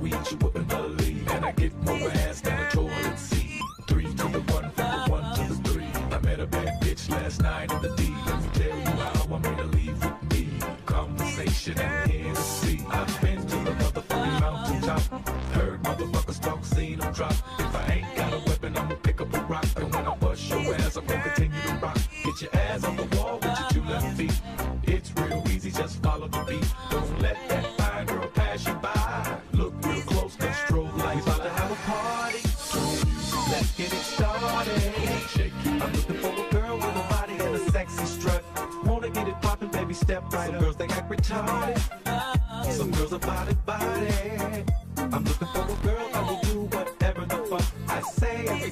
weed you wouldn't believe. And I get more ass than a toilet seat. Three to the one, from the one to the three. I met a bad bitch last night in the D. Let me tell you how I made her leave with me. Conversation and Hennessy. I've been to the motherfucking mountaintop. Heard motherfuckers talk, seen them drop. If I ain't got a weapon, I'ma pick up a rock. And when I bust your ass, I'm gonna continue to rock. Get your ass on the wall with your two left feet. Shake it. I'm looking for a girl with a body and a sexy strut. Wanna get it poppin', baby, step right Some up. girls, they act retarded. Some girls are body, body. I'm looking for a girl that will do whatever the fuck I say